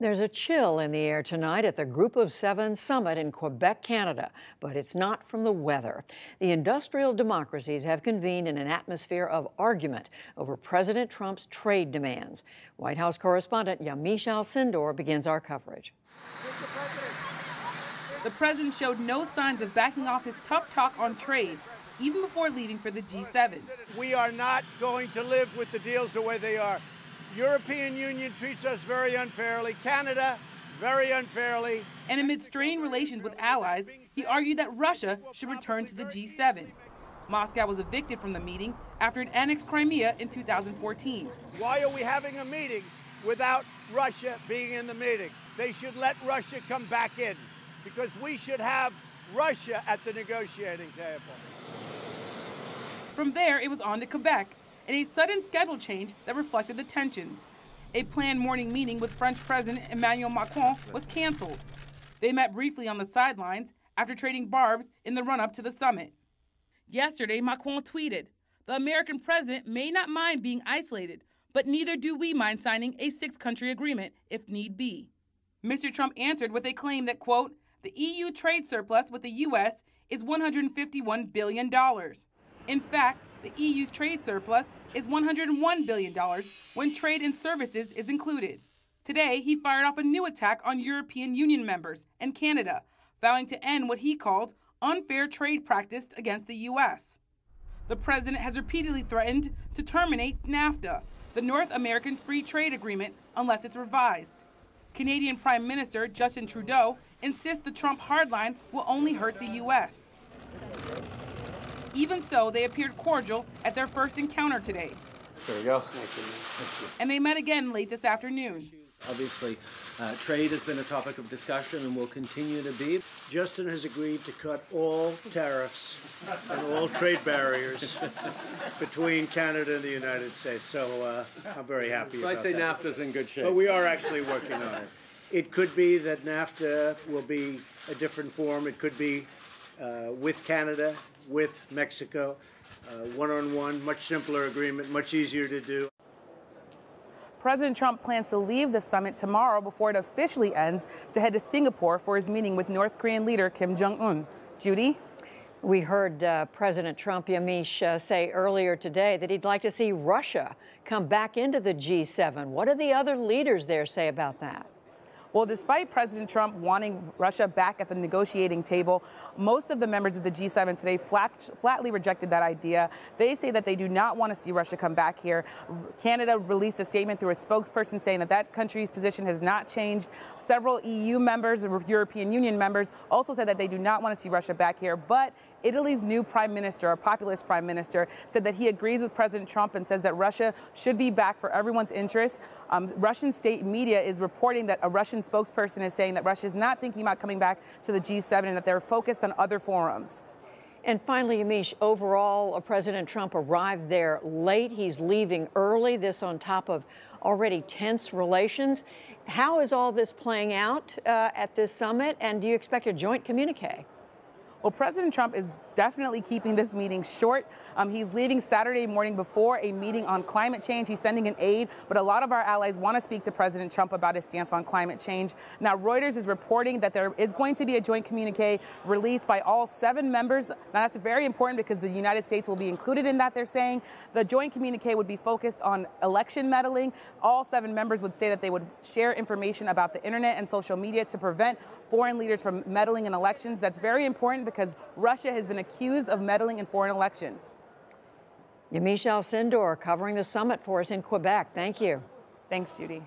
There's a chill in the air tonight at the Group of Seven summit in Quebec, Canada, but it's not from the weather. The industrial democracies have convened in an atmosphere of argument over President Trump's trade demands. White House correspondent Yamiche Alcindor begins our coverage. The president showed no signs of backing off his tough talk on trade, even before leaving for the G7. We are not going to live with the deals the way they are. European Union treats us very unfairly. Canada, very unfairly. And amid strained relations with allies, he argued that Russia should return to the G7. Moscow was evicted from the meeting after it annexed Crimea in 2014. Why are we having a meeting without Russia being in the meeting? They should let Russia come back in because we should have Russia at the negotiating table. From there, it was on to Quebec, in a sudden schedule change that reflected the tensions. A planned morning meeting with French President Emmanuel Macron was canceled. They met briefly on the sidelines after trading barbs in the run up to the summit. Yesterday, Macron tweeted The American president may not mind being isolated, but neither do we mind signing a six country agreement if need be. Mr. Trump answered with a claim that, quote, the EU trade surplus with the U.S. is $151 billion. In fact, the EU's trade surplus is $101 billion when trade and services is included. Today, he fired off a new attack on European Union members and Canada, vowing to end what he called unfair trade practice against the U.S. The president has repeatedly threatened to terminate NAFTA, the North American Free Trade Agreement, unless it's revised. Canadian Prime Minister Justin Trudeau insists the Trump hardline will only hurt the U.S. Even so, they appeared cordial at their first encounter today. There we go. And they met again late this afternoon. Obviously, uh, trade has been a topic of discussion and will continue to be. Justin has agreed to cut all tariffs and all trade barriers between Canada and the United States. So uh, I'm very happy so I'd say that. NAFTA's in good shape. But we are actually working on it. It could be that NAFTA will be a different form. It could be uh, with Canada, with Mexico, one on one, much simpler agreement, much easier to do. President Trump plans to leave the summit tomorrow before it officially ends to head to Singapore for his meeting with North Korean leader Kim Jong un. Judy? We heard uh, President Trump, Yamiche, uh, say earlier today that he'd like to see Russia come back into the G7. What do the other leaders there say about that? Well, despite President Trump wanting Russia back at the negotiating table, most of the members of the G7 today flat, flatly rejected that idea. They say that they do not want to see Russia come back here. Canada released a statement through a spokesperson saying that that country's position has not changed. Several EU members, European Union members, also said that they do not want to see Russia back here, but Italy's new prime minister, a populist prime minister, said that he agrees with President Trump and says that Russia should be back for everyone's interest. Um, Russian state media is reporting that a Russian spokesperson is saying that Russia is not thinking about coming back to the G7 and that they're focused on other forums. And finally, Yamiche, overall, uh, President Trump arrived there late. He's leaving early, this on top of already tense relations. How is all this playing out uh, at this summit, and do you expect a joint communique? Well, President Trump is definitely keeping this meeting short. Um, he's leaving Saturday morning before a meeting on climate change. He's sending an aide, but a lot of our allies want to speak to President Trump about his stance on climate change. Now, Reuters is reporting that there is going to be a joint communique released by all seven members. Now, that's very important because the United States will be included in that, they're saying. The joint communique would be focused on election meddling. All seven members would say that they would share information about the internet and social media to prevent foreign leaders from meddling in elections. That's very important because Russia has been accused of meddling in foreign elections. Yamiche Alcindor covering the summit for us in Quebec. Thank you. Thanks, Judy.